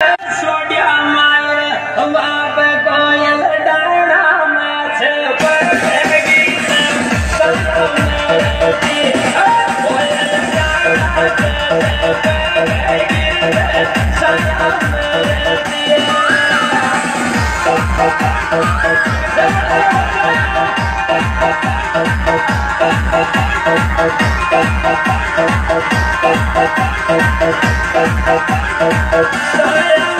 That's right. Sayang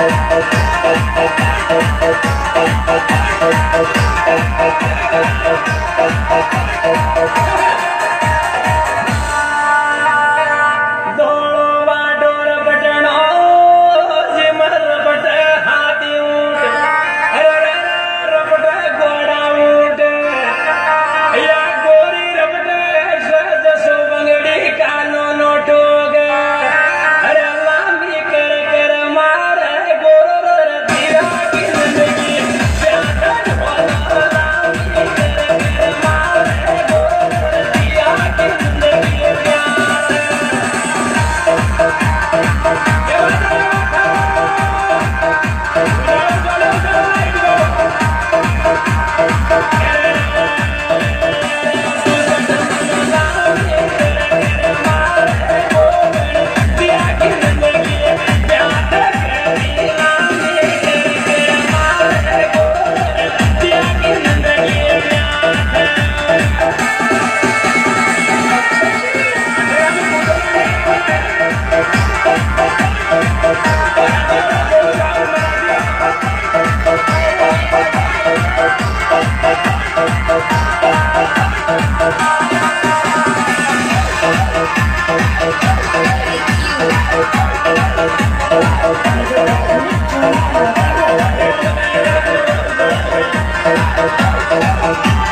દોડો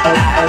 Thank